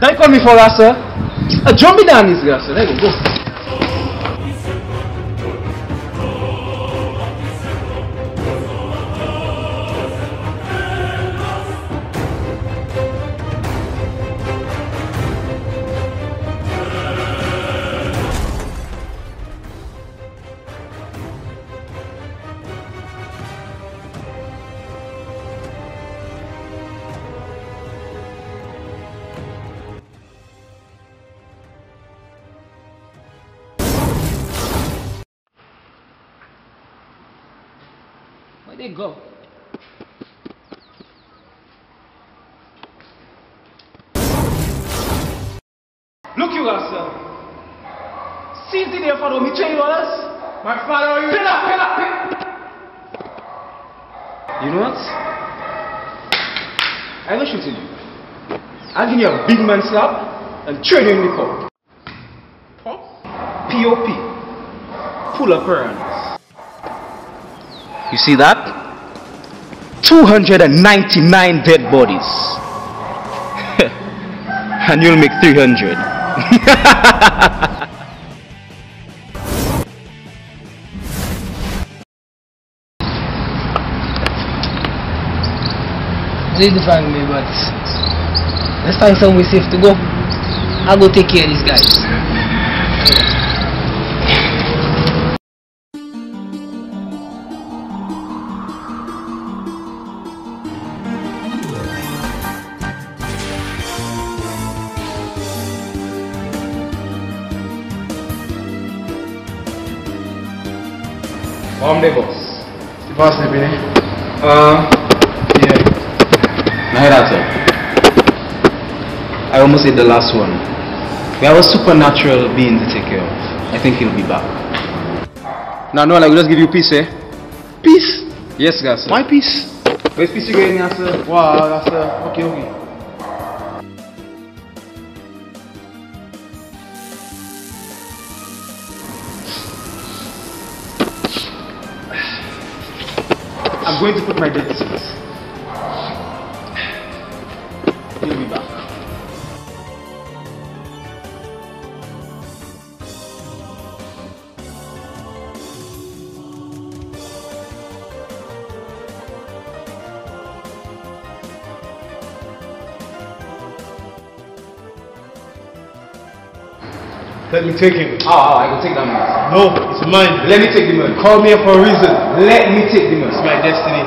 Don't call me for us, sir. Down this guy, sir. There you go. They go? Look you guys, sir. See the there for me twenty dollars. My father, you. Pin up, pin up, pin. You know what? I ain't shooting you. I'll give you a big man slap and turn you in the cup. Pop? POP. Pull up hands. You see that? 299 dead bodies. and you'll make 300. Please defend me, but let's find somewhere safe to go. I'll go take care of these guys. Bomb the boss. The boss, baby. Uh, Yeah. now hear sir. I almost said the last one. We have a supernatural being to take care of. I think he'll be back. No, no, like, we'll just give you peace, eh? Peace. Yes, guys. Sir. Why peace? Where's peace you getting here, sir? Wow, that's uh, okay, okay. I'm going to put my dead Let me take him. Oh, ah, I can take that man. Ah, ah. No, it's mine. Let me take the man. Call me here for a reason. Let me take the man. It's my destiny.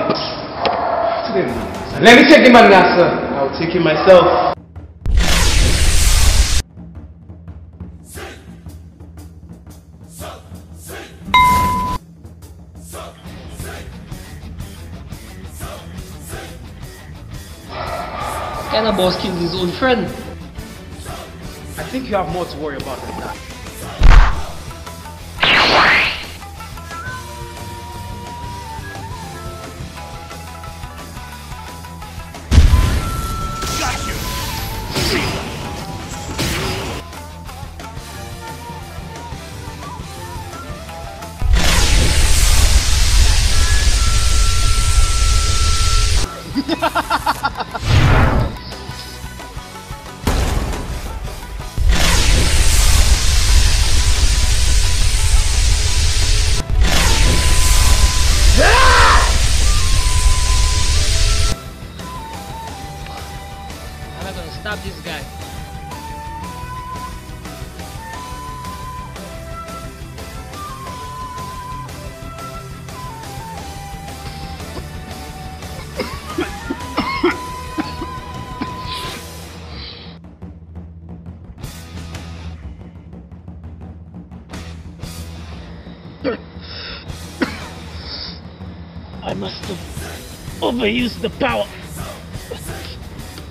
Take the. Let me take the man, now, sir. I will take him myself. Can a boss kill his own friend? I think you have more to worry about stop this guy. I must have overused the power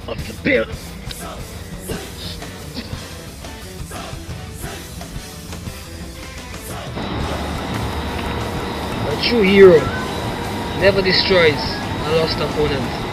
of the pill. A true hero never destroys a lost opponent.